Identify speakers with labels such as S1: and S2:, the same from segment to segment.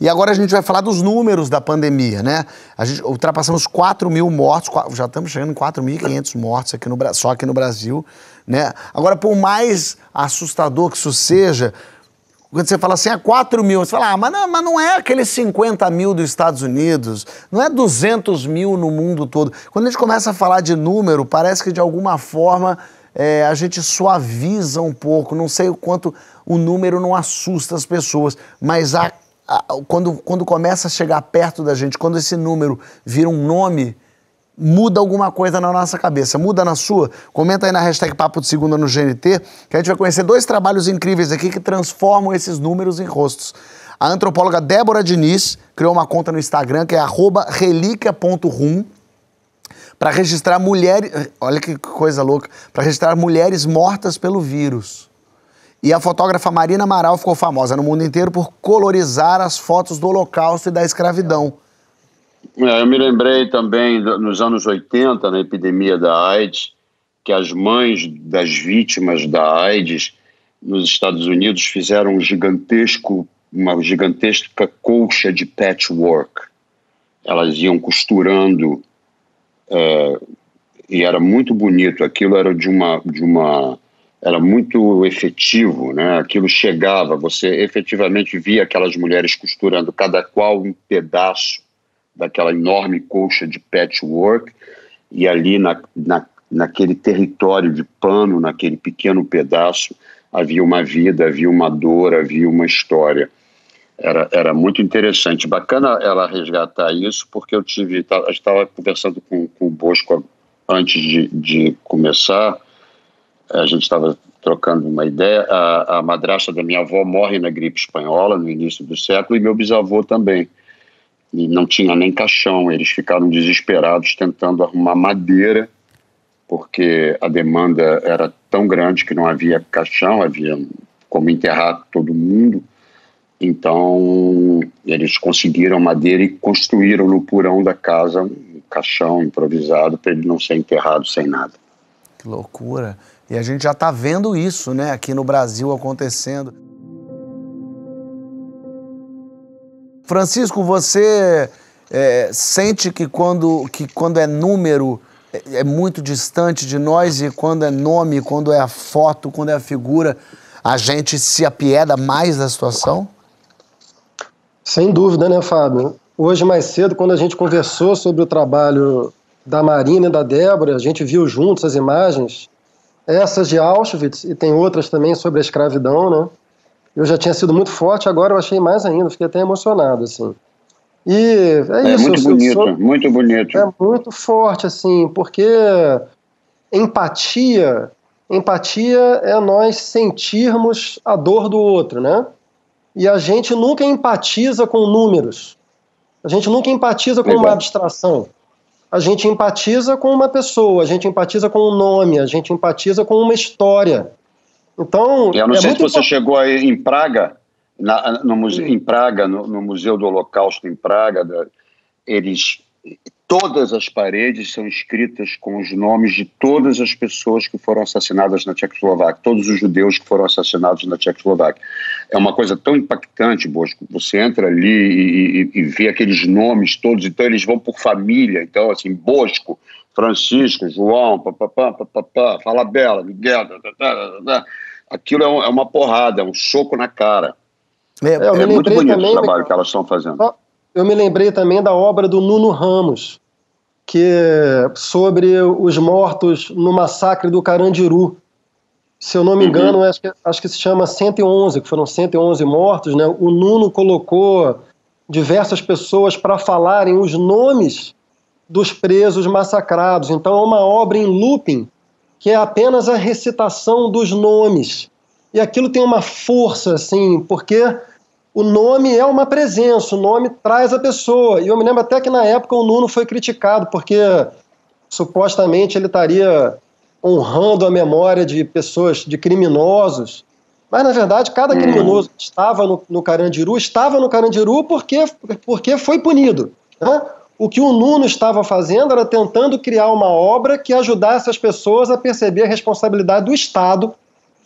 S1: E agora a gente vai falar dos números da pandemia, né? A gente ultrapassamos 4 mil mortos, já estamos chegando em 4.500 mortos aqui no, só aqui no Brasil, né? Agora, por mais assustador que isso seja, quando você fala assim, é 4 mil, você fala, ah, mas não, mas não é aqueles 50 mil dos Estados Unidos, não é 200 mil no mundo todo. Quando a gente começa a falar de número, parece que de alguma forma é, a gente suaviza um pouco. Não sei o quanto o número não assusta as pessoas, mas a, quando, quando começa a chegar perto da gente, quando esse número vira um nome, muda alguma coisa na nossa cabeça. Muda na sua? Comenta aí na hashtag Papo de Segunda no GNT, que a gente vai conhecer dois trabalhos incríveis aqui que transformam esses números em rostos. A antropóloga Débora Diniz criou uma conta no Instagram que é relíquia.rum para registrar mulheres. Olha que coisa louca! Para registrar mulheres mortas pelo vírus. E a fotógrafa Marina Amaral ficou famosa no mundo inteiro por colorizar as fotos do Holocausto e da escravidão.
S2: É, eu me lembrei também nos anos 80, na epidemia da AIDS, que as mães das vítimas da AIDS nos Estados Unidos fizeram um gigantesco, uma gigantesca colcha de patchwork. Elas iam costurando é, e era muito bonito. Aquilo era de uma, de uma, era muito efetivo, né? Aquilo chegava, você efetivamente via aquelas mulheres costurando cada qual um pedaço daquela enorme colcha de patchwork, e ali na, na, naquele território de pano, naquele pequeno pedaço, havia uma vida, havia uma dor, havia uma história. Era, era muito interessante. Bacana ela resgatar isso, porque eu tive. Estava conversando com, com o Bosco antes de, de começar, a gente estava trocando uma ideia. A, a madrasta da minha avó morre na gripe espanhola no início do século e meu bisavô também e não tinha nem caixão. Eles ficaram desesperados tentando arrumar madeira, porque a demanda era tão grande que não havia caixão, havia como enterrar todo mundo. Então, eles conseguiram madeira e construíram no porão da casa um caixão improvisado para ele não ser enterrado sem nada.
S1: Que loucura! E a gente já está vendo isso, né, aqui no Brasil acontecendo. Francisco, você é, sente que quando, que quando é número é, é muito distante de nós e quando é nome, quando é a foto, quando é a figura, a gente se apieda mais da situação?
S3: Sem dúvida, né, Fábio? Hoje, mais cedo, quando a gente conversou sobre o trabalho da Marina e da Débora, a gente viu juntos as imagens, essas de Auschwitz e tem outras também sobre a escravidão, né? eu já tinha sido muito forte, agora eu achei mais ainda, fiquei até emocionado, assim. E é,
S2: é isso. Muito bonito, sou, muito bonito.
S3: É muito forte, assim, porque empatia, empatia é nós sentirmos a dor do outro, né? E a gente nunca empatiza com números. A gente nunca empatiza com uma abstração. A gente empatiza com uma pessoa, a gente empatiza com um nome, a gente empatiza com uma história. Então,
S2: eu não é sei se você chegou aí em Praga, na, no museu, em Praga, no, no, Museu do Holocausto em Praga, eles todas as paredes são escritas com os nomes de todas as pessoas que foram assassinadas na Tchecoslováquia, todos os judeus que foram assassinados na Tchecoslováquia. É uma coisa tão impactante, Bosco. Você entra ali e, e, e vê aqueles nomes todos, então eles vão por família. Então, assim, Bosco, Francisco, João, papapá, papapá, Fala Bela, Miguel, tá, tá, tá, aquilo é, um, é, uma porrada, é um soco na cara. É, é muito bonito o trabalho que elas estão fazendo.
S3: Eu me lembrei também da obra do Nuno Ramos, que é sobre os mortos no massacre do Carandiru. Se eu não me uhum. engano, acho, que, acho que se chama 111, que foram 111 mortos. Né? O Nuno colocou diversas pessoas para falarem os nomes dos presos massacrados. Então é uma obra em looping que é apenas a recitação dos nomes. E aquilo tem uma força, assim, porque o nome é uma presença, o nome traz a pessoa. E eu me lembro até que na época o Nuno foi criticado, porque supostamente ele estaria honrando a memória de pessoas, de criminosos. Mas, na verdade, cada uhum. criminoso que estava no, no Carandiru estava no Carandiru porque, porque foi punido. Né? O que o Nuno estava fazendo era tentando criar uma obra que ajudasse as pessoas a perceber a responsabilidade do Estado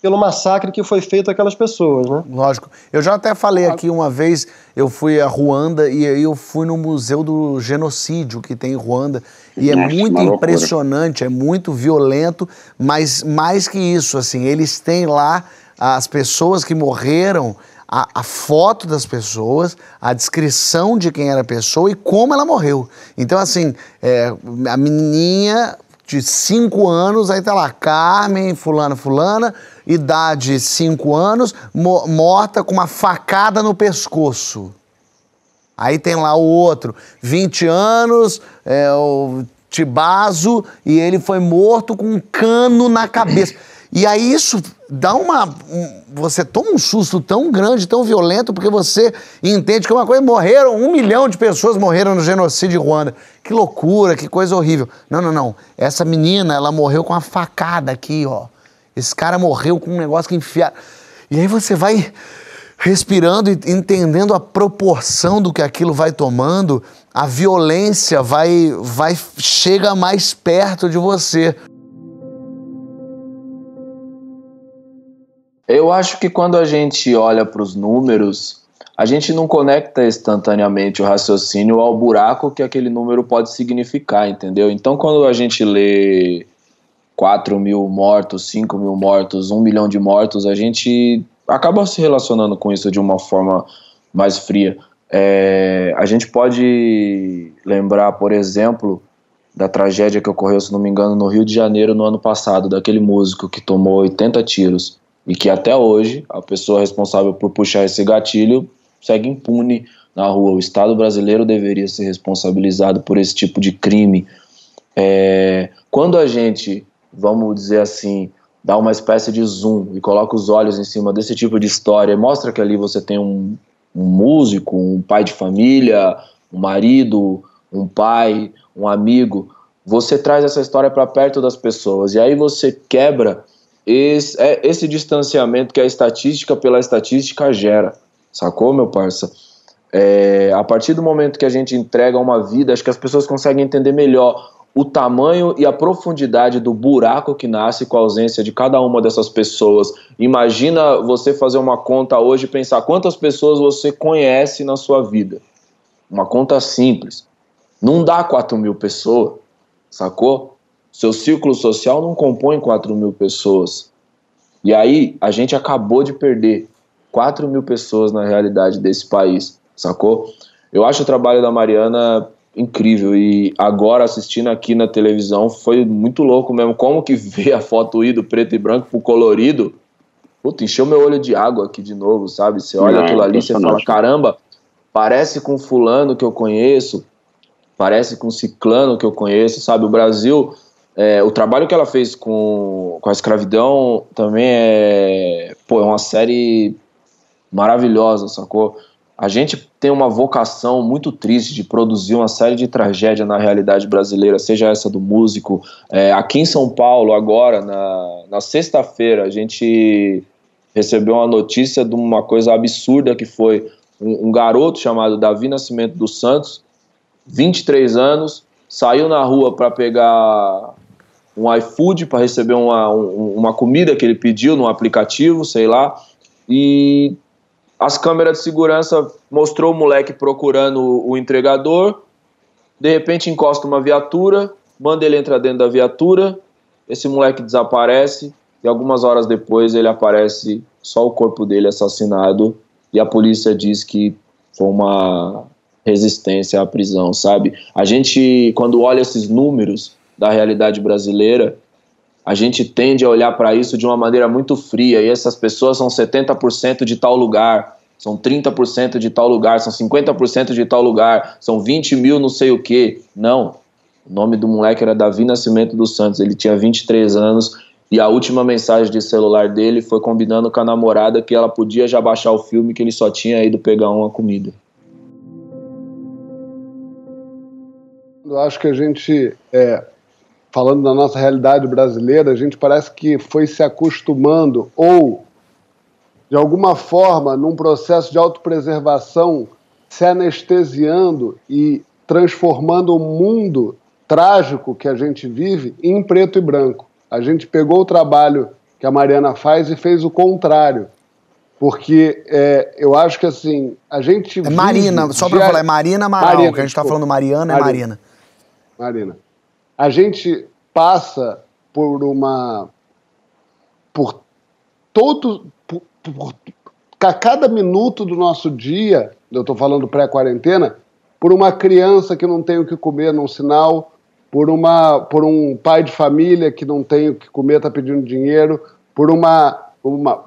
S3: pelo massacre que foi feito àquelas pessoas, né?
S1: Lógico. Eu já até falei aqui uma vez, eu fui a Ruanda e aí eu fui no Museu do Genocídio que tem em Ruanda e é
S2: Nossa,
S1: muito
S2: uma loucura.
S1: impressionante, é muito violento, mas mais que isso, assim, eles têm lá as pessoas que morreram, a, a foto das pessoas, a descrição de quem era a pessoa e como ela morreu. Então, assim, é, a menininha de 5 anos, aí tá lá, Carmen, fulana, fulana, idade 5 anos, mo- morta com uma facada no pescoço. Aí tem lá o outro, 20 anos, é, o Tibazo, e ele foi morto com um cano na cabeça. E aí isso dá uma. um- você toma um susto tão grande, tão violento, porque você entende que uma coisa. Morreram, um milhão de pessoas morreram no genocídio em Ruanda. Que loucura, que coisa horrível. Não, não, não. Essa menina, ela morreu com uma facada aqui, ó. Esse cara morreu com um negócio que enfiaram. E aí você vai respirando e entendendo a proporção do que aquilo vai tomando, a violência vai, vai chega mais perto de você.
S4: Eu acho que quando a gente olha para os números, a gente não conecta instantaneamente o raciocínio ao buraco que aquele número pode significar, entendeu? Então, quando a gente lê 4 mil mortos, 5 mil mortos, 1 milhão de mortos, a gente acaba se relacionando com isso de uma forma mais fria. É, a gente pode lembrar, por exemplo, da tragédia que ocorreu, se não me engano, no Rio de Janeiro no ano passado, daquele músico que tomou 80 tiros e que até hoje a pessoa responsável por puxar esse gatilho segue impune na rua. O Estado brasileiro deveria ser responsabilizado por esse tipo de crime. É, quando a gente, vamos dizer assim, dá uma espécie de zoom e coloca os olhos em cima desse tipo de história, mostra que ali você tem um, um músico, um pai de família, um marido, um pai, um amigo, você traz essa história para perto das pessoas e aí você quebra esse, é, esse distanciamento que a estatística pela estatística gera, sacou, meu parça? É, a partir do momento que a gente entrega uma vida, acho que as pessoas conseguem entender melhor o tamanho e a profundidade do buraco que nasce com a ausência de cada uma dessas pessoas. Imagina você fazer uma conta hoje e pensar quantas pessoas você conhece na sua vida. Uma conta simples. Não dá 4 mil pessoas, sacou? Seu círculo social não compõe 4 mil pessoas. E aí a gente acabou de perder 4 mil pessoas na realidade desse país, sacou? Eu acho o trabalho da Mariana incrível e agora assistindo aqui na televisão foi muito louco mesmo. Como que ver a foto ir do preto e branco pro colorido? Puta, encheu meu olho de água aqui de novo, sabe? Você olha
S2: Não,
S4: aquilo ali e você fala, caramba, parece com fulano que eu conheço, parece com ciclano que eu conheço, sabe? O Brasil, é, o trabalho que ela fez com, com a escravidão também é, pô, é uma série maravilhosa, sacou? A gente tem uma vocação muito triste de produzir uma série de tragédia na realidade brasileira, seja essa do músico. É, aqui em São Paulo, agora, na, na sexta-feira, a gente recebeu uma notícia de uma coisa absurda que foi um, um garoto chamado Davi Nascimento dos Santos, 23 anos, saiu na rua para pegar um iFood para receber uma, um- uma comida que ele pediu no aplicativo, sei lá, e as câmeras de segurança mostrou o moleque procurando o, o entregador, de repente encosta uma viatura, manda ele entrar dentro da viatura, esse moleque desaparece e algumas horas depois ele aparece só o corpo dele assassinado. E a polícia diz que foi uma resistência à prisão, sabe? A gente, quando olha esses números da realidade brasileira, a gente tende a olhar para isso de uma maneira muito fria, e essas pessoas são 70% de tal lugar, são 30% de tal lugar, são 50% de tal lugar, são 20 mil não sei o que. Não. O nome do moleque era Davi Nascimento dos Santos, ele tinha 23 anos, e a última mensagem de celular dele foi combinando com a namorada que ela podia já baixar o filme, que ele só tinha ido pegar uma comida.
S5: Eu acho que a gente, é, falando da nossa realidade brasileira, a gente parece que foi se acostumando ou, de alguma forma, num processo de autopreservação, se anestesiando e transformando o mundo trágico que a gente vive em preto e branco. A gente pegou o trabalho que a Mariana faz e fez o contrário. Porque é, eu acho que assim, a gente.
S1: É Marina, só para falar, é Marina Amaral,
S5: Marina,
S1: que a gente está falando Mariana, é Marina.
S5: Marina. A gente passa por uma. Por todo. Por, por, a cada minuto do nosso dia, eu estou falando pré-quarentena, por uma criança que não tem o que comer num sinal, por, uma, por um pai de família que não tem o que comer, está pedindo dinheiro, por uma, uma,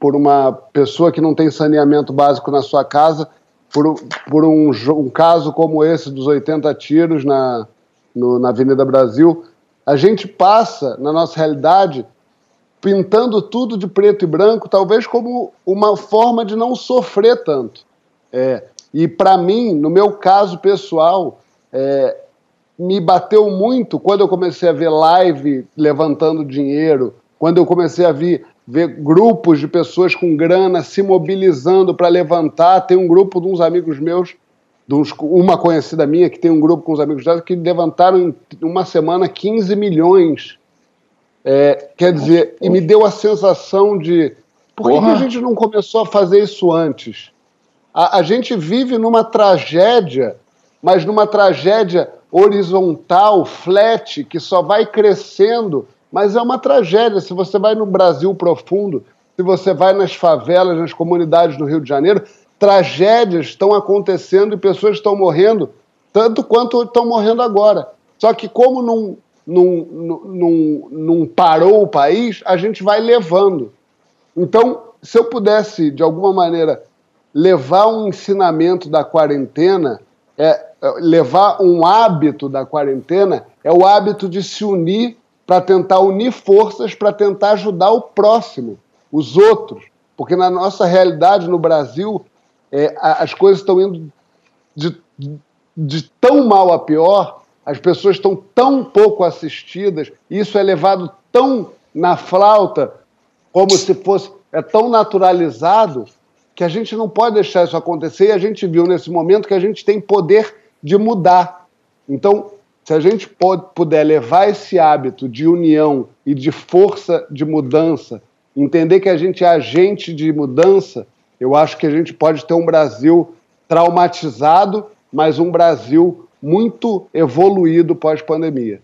S5: por uma pessoa que não tem saneamento básico na sua casa, por, por um, um caso como esse dos 80 tiros na, no, na Avenida Brasil. A gente passa, na nossa realidade, pintando tudo de preto e branco, talvez como uma forma de não sofrer tanto. É, e para mim, no meu caso pessoal, é, me bateu muito quando eu comecei a ver live levantando dinheiro, quando eu comecei a ver, ver grupos de pessoas com grana se mobilizando para levantar. Tem um grupo de uns amigos meus, uns, uma conhecida minha que tem um grupo com uns amigos dela, que levantaram em uma semana 15 milhões. É, quer dizer, e me deu a sensação de por que, que, a gente não começou a fazer isso antes? A, a gente vive numa tragédia, mas numa tragédia horizontal, flat, que só vai crescendo, mas é uma tragédia. Se você vai no Brasil profundo, se você vai nas favelas, nas comunidades do Rio de Janeiro, tragédias estão acontecendo e pessoas estão morrendo, tanto quanto estão morrendo agora. Só que, como não, não, não, não parou o país, a gente vai levando. Então, se eu pudesse, de alguma maneira, levar um ensinamento da quarentena, é, levar um hábito da quarentena é o hábito de se unir para tentar unir forças para tentar ajudar o próximo, os outros. Porque na nossa realidade no Brasil, é, as coisas estão indo de, de tão mal a pior, as pessoas estão tão pouco assistidas, isso é levado tão na flauta, como se fosse, é tão naturalizado, que a gente não pode deixar isso acontecer e a gente viu nesse momento que a gente tem poder de mudar. Então, se a gente pode, puder levar esse hábito de união e de força de mudança, entender que a gente é agente de mudança, eu acho que a gente pode ter um Brasil traumatizado, mas um Brasil muito evoluído pós-pandemia.